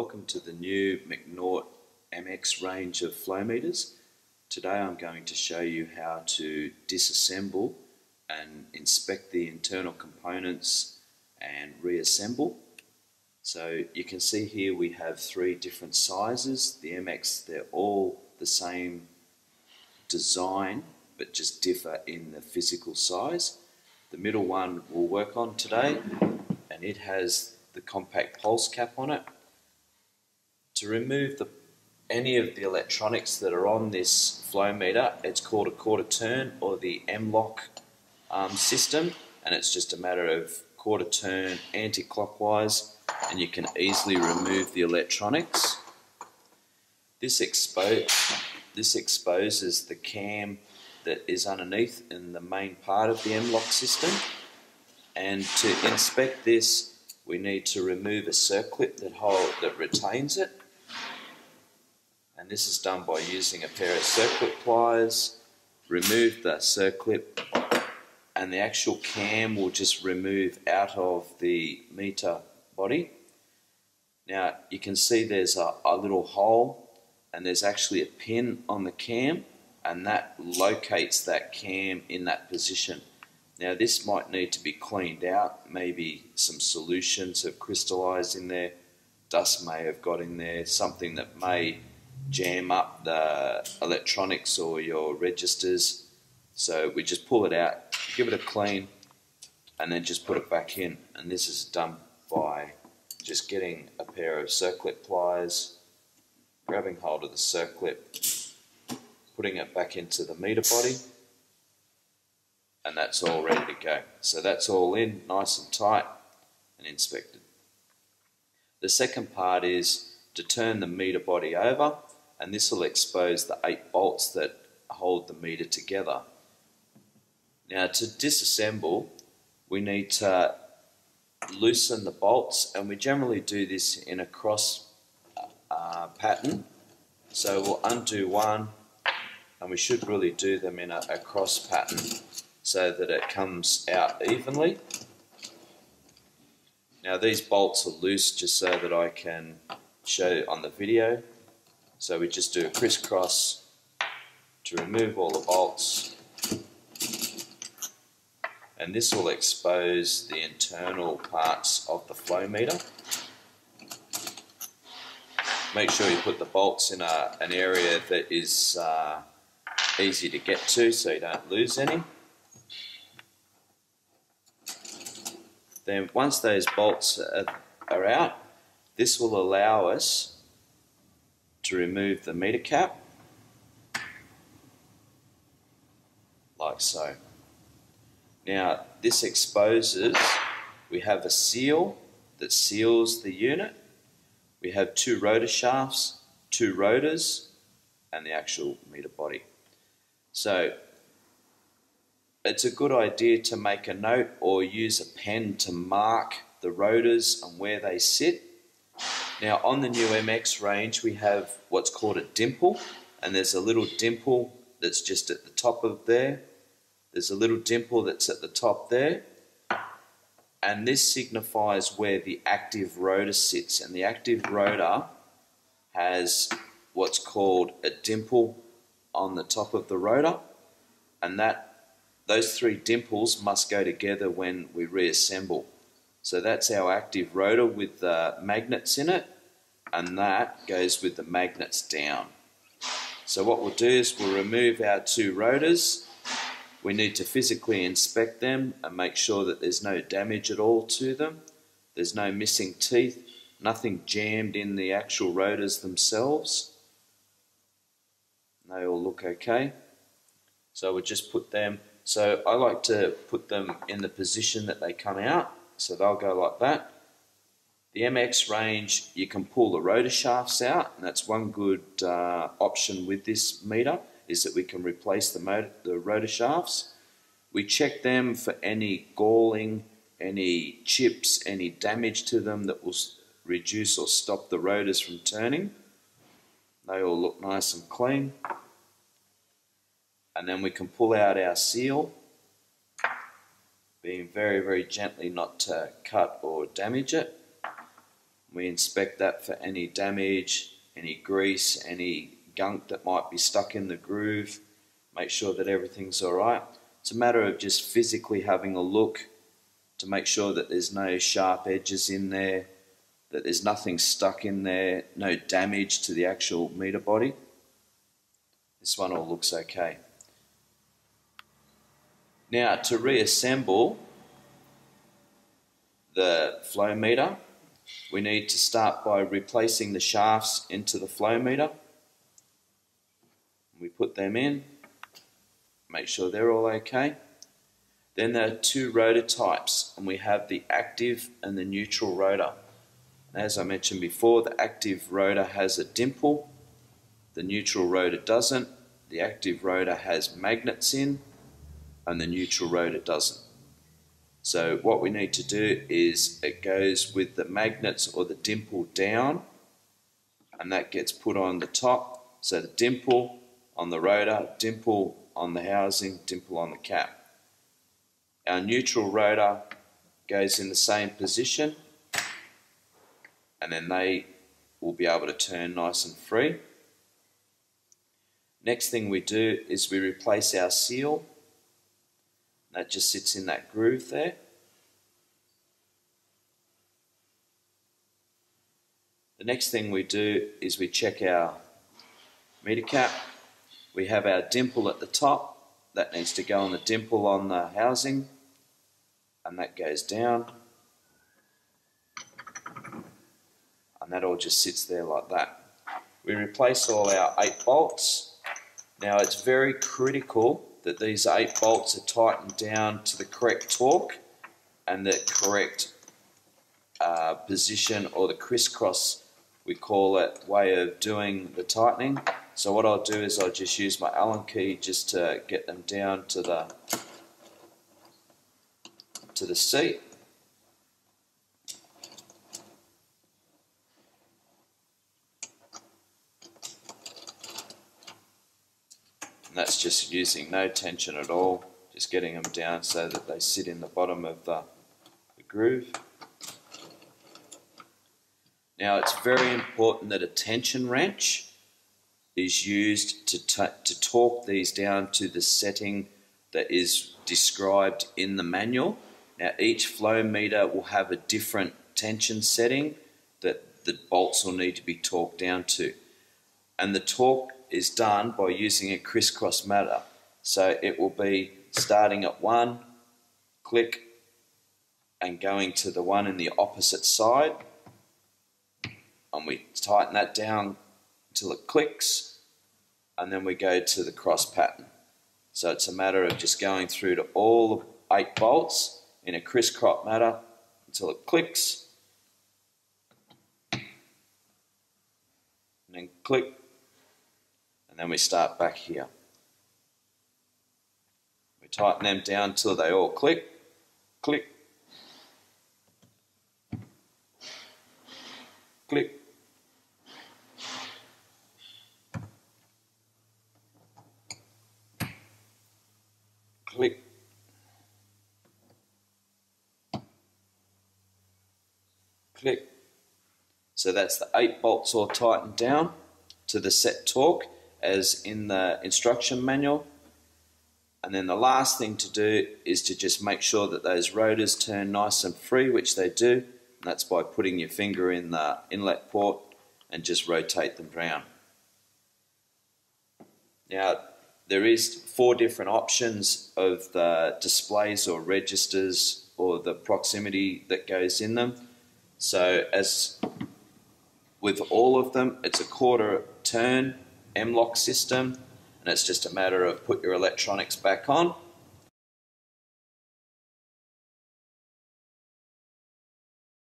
Welcome to the new Macnaught MX range of flow meters. Today I'm going to show you how to disassemble and inspect the internal components and reassemble. So you can see here we have three different sizes. The MX, they're all the same design but just differ in the physical size. The middle one we'll work on today and it has the compact pulse cap on it. To remove the, any of the electronics that are on this flow meter, it's called a quarter turn or the M-LOK um, system and it's just a matter of quarter turn anti-clockwise and you can easily remove the electronics. This, expo this exposes the cam that is underneath in the main part of the M-LOK system and to inspect this we need to remove a circlip that, hold, that retains it and this is done by using a pair of circlip pliers remove the circlip and the actual cam will just remove out of the meter body. Now you can see there's a, a little hole and there's actually a pin on the cam and that locates that cam in that position. Now this might need to be cleaned out, maybe some solutions have crystallized in there, dust may have got in there, something that may jam up the electronics or your registers. So we just pull it out, give it a clean, and then just put it back in. And this is done by just getting a pair of circlip pliers, grabbing hold of the circlip, putting it back into the meter body and that's all ready to go. So that's all in, nice and tight and inspected. The second part is to turn the meter body over and this will expose the eight bolts that hold the meter together. Now to disassemble we need to loosen the bolts and we generally do this in a cross uh, pattern. So we'll undo one and we should really do them in a, a cross pattern so that it comes out evenly. Now these bolts are loose just so that I can show on the video. So we just do a crisscross to remove all the bolts and this will expose the internal parts of the flow meter. Make sure you put the bolts in a, an area that is uh, easy to get to so you don't lose any. Then once those bolts are, out, this will allow us to remove the meter cap like so. Now this exposes, we have a seal that seals the unit. We have two rotor shafts, two rotors, and the actual meter body. So it's a good idea to make a note or use a pen to mark the rotors and where they sit. Now on the new MX range we have what's called a dimple and there's a little dimple that's just at the top of there. There's a little dimple that's at the top there and this signifies where the active rotor sits and the active rotor has what's called a dimple on the top of the rotor and that those three dimples must go together when we reassemble. So that's our active rotor with the magnets in it and that goes with the magnets down. So what we'll do is we'll remove our two rotors. We need to physically inspect them and make sure that there's no damage at all to them. There's no missing teeth, nothing jammed in the actual rotors themselves. They all look okay. So we just put them, so I like to put them in the position that they come out. So they'll go like that. The MX range, you can pull the rotor shafts out, and that's one good uh, option with this meter, is that we can replace the, motor, the rotor shafts. We check them for any galling, any chips, any damage to them that will reduce or stop the rotors from turning. They all look nice and clean. And then we can pull out our seal, being very, very gently not to cut or damage it. We inspect that for any damage, any grease, any gunk that might be stuck in the groove. Make sure that everything's alright. It's a matter of just physically having a look to make sure that there's no sharp edges in there, that there's nothing stuck in there, no damage to the actual meter body. This one all looks okay. Now to reassemble the flow meter, we need to start by replacing the shafts into the flow meter. We put them in, make sure they're all okay. Then there are two rotor types, and we have the active and the neutral rotor. As I mentioned before, the active rotor has a dimple, the neutral rotor doesn't. The active rotor has magnets in, and the neutral rotor doesn't. So what we need to do is it goes with the magnets or the dimple down and that gets put on the top. So the dimple on the rotor, dimple on the housing, dimple on the cap. Our neutral rotor goes in the same position and then they will be able to turn nice and free. Next thing we do is we replace our seal that just sits in that groove there. The next thing we do is we check our meter cap. We have our dimple at the top. That needs to go on the dimple on the housing. And that goes down. And that all just sits there like that. We replace all our 8 bolts. Now it's very critical that these eight bolts are tightened down to the correct torque and the correct uh, position or the crisscross we call it way of doing the tightening. So what I'll do is I'll just use my Allen key just to get them down to the to the seat And that's just using no tension at all, just getting them down so that they sit in the bottom of the, the groove. Now it's very important that a tension wrench is used to, to torque these down to the setting that is described in the manual. Now each flow meter will have a different tension setting that the bolts will need to be torqued down to. And the torque is done by using a crisscross matter. So it will be starting at one, click, and going to the one in the opposite side. And we tighten that down until it clicks, and then we go to the cross pattern. So it's a matter of just going through to all the eight bolts in a crisscross matter until it clicks, and then click, and then we start back here. We tighten them down till they all click, click, click, click, click. So that's the eight bolts all tightened down to the set torque as in the instruction manual. And then the last thing to do is to just make sure that those rotors turn nice and free, which they do. And that's by putting your finger in the inlet port and just rotate them around. Now, there is four different options of the displays or registers or the proximity that goes in them. So as with all of them, it's a quarter turn M-LOK system, and it's just a matter of put your electronics back on